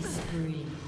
Killing spree.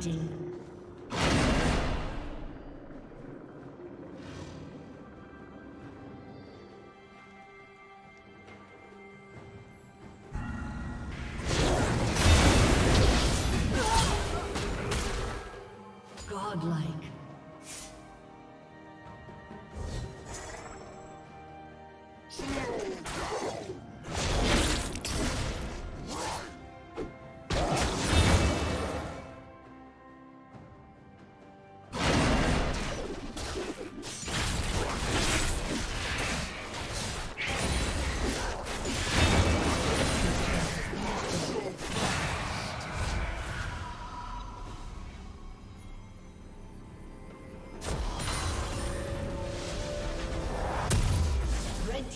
dominating.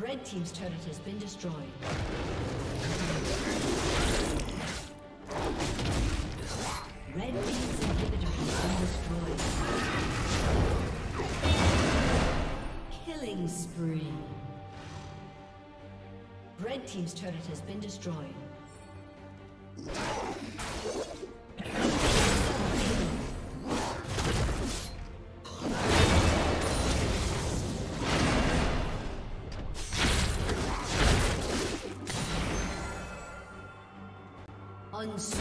Red Team's turret has been destroyed. Red Team's inhibitor has been destroyed. Killing spree. Red Team's turret has been destroyed.